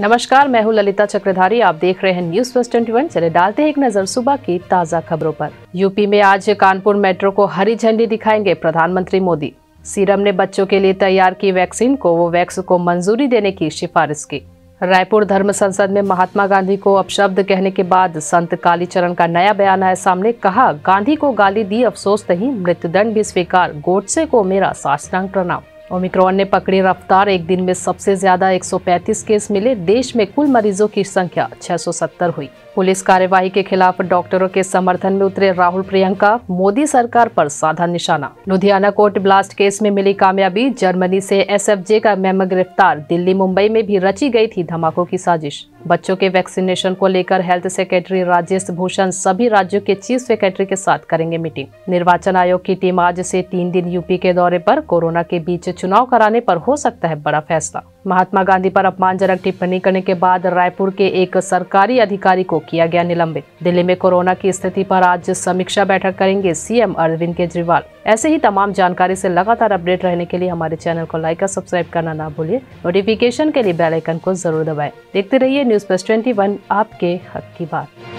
नमस्कार, मैं हूँ ललिता चक्रधारी। आप देख रहे हैं न्यूज़ प्लस ट्वेंटी चले डालते हैं एक नज़र सुबह की ताज़ा खबरों पर। यूपी में आज कानपुर मेट्रो को हरी झंडी दिखाएँगे प्रधानमंत्री मोदी। सीरम ने बच्चों के लिए तैयार की वैक्सीन कोवोवैक्स को मंजूरी देने की सिफारिश की। रायपुर धर्म संसद में महात्मा गांधी को अपशब्द कहने के बाद संत कालीचरण का नया बयान आया सामने, कहा, गांधी को गाली दी, अफसोस नहीं, मृत्युदंड भी स्वीकार, गोडसे को मेरा साष्टांग प्रणाम। ओमिक्रॉन ने पकड़ी रफ्तार। एक दिन में सबसे ज़्यादा 135 केस मिले। देश में कुल मरीजों की संख्या 670 हुई। पुलिस कार्यवाही के खिलाफ डॉक्टरों के समर्थन में उतरे राहुल प्रियंका। मोदी सरकार पर साधा निशाना। लुधियाना कोर्ट ब्लास्ट केस में मिली कामयाबी। जर्मनी से एसएफजे का मेम गिरफ़्तार। दिल्ली, मुंबई में भी रची गई थी धमाकों की साजिश। बच्चों के वैक्सीनेशन को लेकर हेल्थ सेक्रेटरी राजेश भूषण सभी राज्यों के चीफ सेक्रेटरी के साथ करेंगे मीटिंग। निर्वाचन आयोग की टीम आज से तीन दिन यूपी के दौरे पर। कोरोना के बीच चुनाव कराने पर हो सकता है बड़ा फैसला। महात्मा गांधी पर अपमानजनक टिप्पणी करने के बाद रायपुर के एक सरकारी अधिकारी को किया गया निलंबित। दिल्ली में कोरोना की स्थिति पर आज समीक्षा बैठक करेंगे सीएम अरविंद केजरीवाल। ऐसे ही तमाम जानकारी से लगातार अपडेट रहने के लिए हमारे चैनल को लाइक और सब्सक्राइब करना ना भूलिए। नोटिफिकेशन के लिए बेलाइकन को ज़रूर दबाए। देखते रहिए न्यूज़ प्लस ट्वेंटी आपके हक की बात।